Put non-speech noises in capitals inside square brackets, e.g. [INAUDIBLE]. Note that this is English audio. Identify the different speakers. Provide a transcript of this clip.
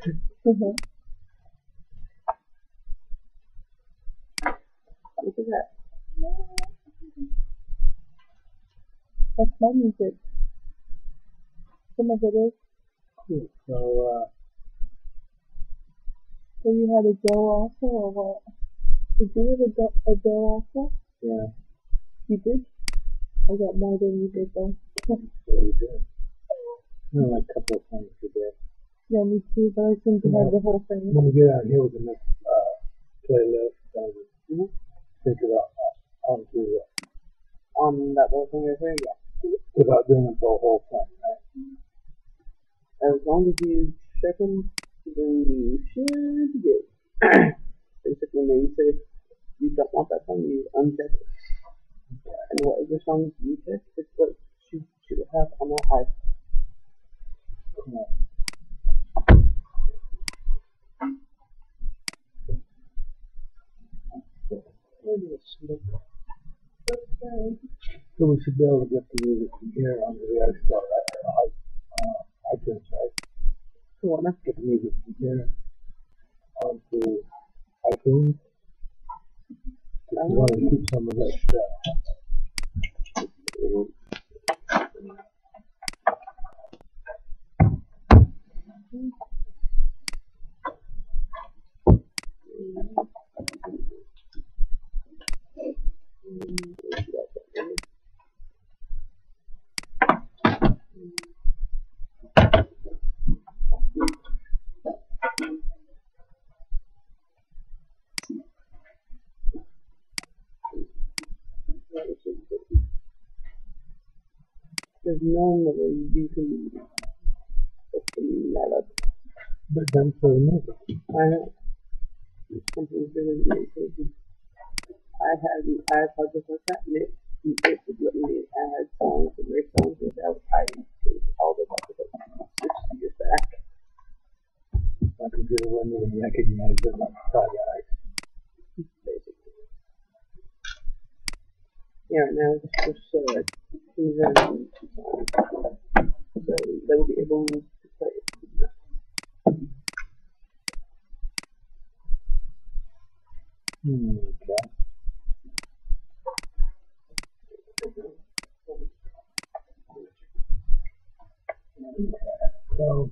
Speaker 1: Mm-hmm. Look at that. That's my music. Some of it is.
Speaker 2: Cool. So, uh,
Speaker 1: So you had a Joe also, or what? Did you have a Joe also?
Speaker 2: yeah,
Speaker 1: You did? I got more than you did though.
Speaker 2: good. You know, like a couple of times.
Speaker 1: Yeah, me too, but I seem to have the whole thing.
Speaker 2: When we get out here with the next, uh, playlist, would
Speaker 1: Mhm.
Speaker 2: think about, uh, onto, uh,
Speaker 1: On that little thing right there, yeah.
Speaker 2: without doing it the whole thing, right?
Speaker 1: As long as you check them, then you should be good. [CLEARS THROAT] Basically means if you don't want that song, you uncheck it. And whatever songs you check is what you should have on that iPhone.
Speaker 2: Cool. So we should be able to get the music from here onto the iStore, right? Uh, iTunes, right?
Speaker 1: So?
Speaker 2: Get the music from here onto iTunes. If you want to keep some of it, uh,
Speaker 1: There's normally you can that up.
Speaker 2: but then for the music.
Speaker 1: I know. Something's really irritating. I had an iPod just like that, and it, it would let me add songs and make songs without iTunes all the way like six years back.
Speaker 2: My computer wouldn't even recognize it like Friday
Speaker 1: basically. Yeah, right now it's just uh, Okay. So